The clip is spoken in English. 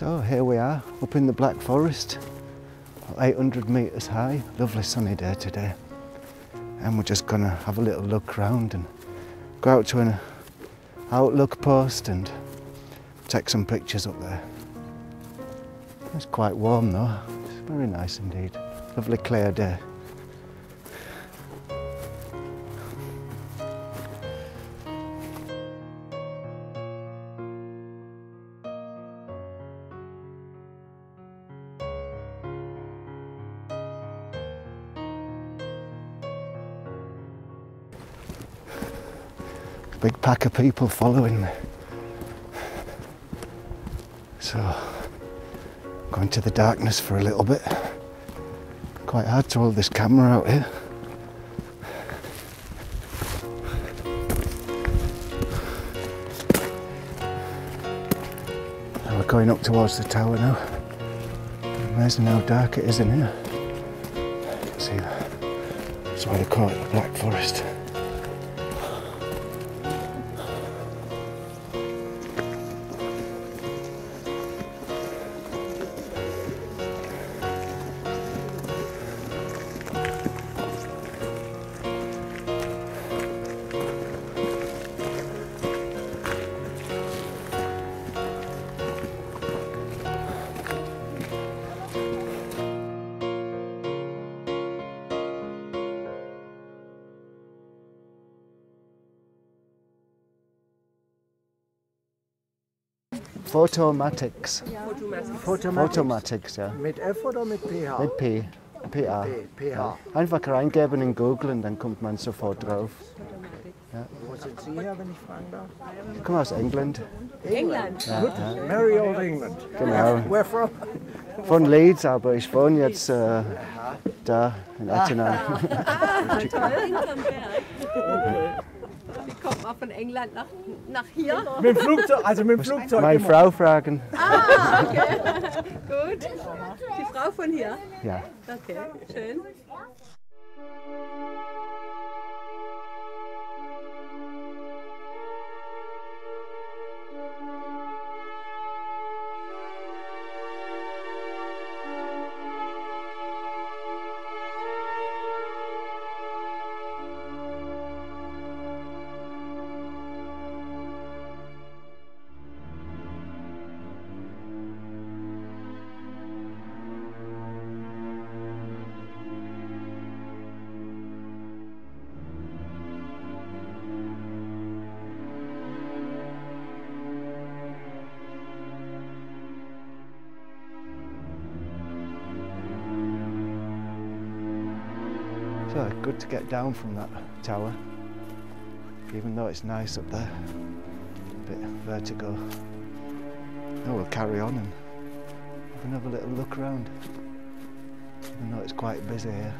So here we are up in the Black Forest, 800 metres high, lovely sunny day today. And we're just gonna have a little look round and go out to an outlook post and take some pictures up there. It's quite warm though, it's very nice indeed. Lovely clear day. Big pack of people following me. So, going to the darkness for a little bit. Quite hard to hold this camera out here. And we're going up towards the tower now. Amazing how dark it is in here. See, that's why they call it the Black Forest. Photomatics. Photomatics, ja. Mit F oder mit PH? Mit P. PA. P, PH. Einfach reingeben in Google und dann kommt man sofort drauf. Wo sind Sie her, wenn ich fragen darf? Ich komme aus England. England. Good. Merry old England. Genau. Where from? Von Leeds, aber ich wohne jetzt äh, da in Ettenheim. Ah, toll. Berg. Wie kommt man von England nach, nach hier? Mit dem Flugzeug, also mit dem Flugzeug. Meine immer. Frau fragen. Ah, okay. Gut. Die Frau von hier. Ja. Okay, schön. Good to get down from that tower, even though it's nice up there. A bit vertigo. Now we'll carry on and have another little look around, even though it's quite busy here.